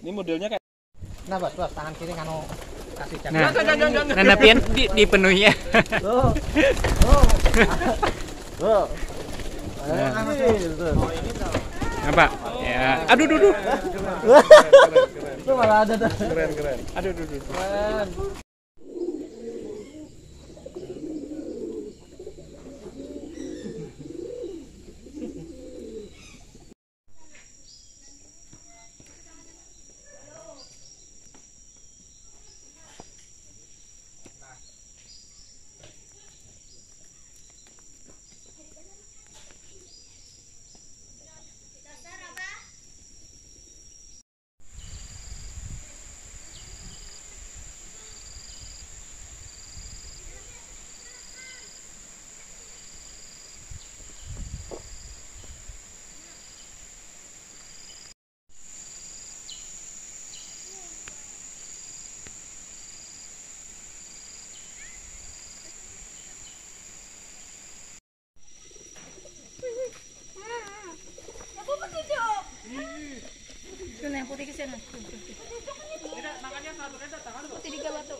Ini modelnya kayak Nah, bos, bos, tangan kiri kanu kasih jaga. Nah, nah, nah pian di, dipenuhi ya. Oh. Oh. Oh. Nah. Oh, Apa? Ya. Aduh, duh, duh. Itu malah ada tuh. keren keren. Aduh, duh, duh. Itu yang putih ke sana. Makanya satu. Putih tiga batu.